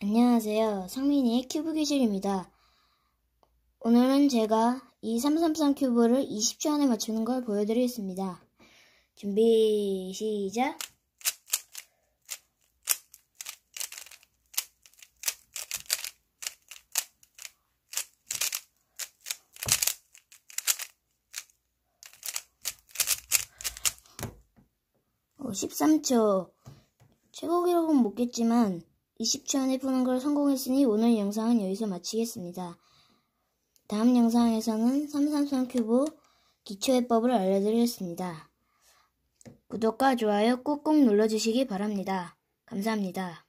안녕하세요. 상민이의 큐브 기질입니다. 오늘은 제가 이 333 큐브를 20초 안에 맞추는 걸 보여드리겠습니다. 준비, 시작! 어, 13초. 최고 기록은 못 깼지만 20초 안에 푸는 걸 성공했으니 오늘 영상은 여기서 마치겠습니다. 다음 영상에서는 333 큐브 기초해법을 알려드리겠습니다. 구독과 좋아요 꾹꾹 눌러주시기 바랍니다. 감사합니다.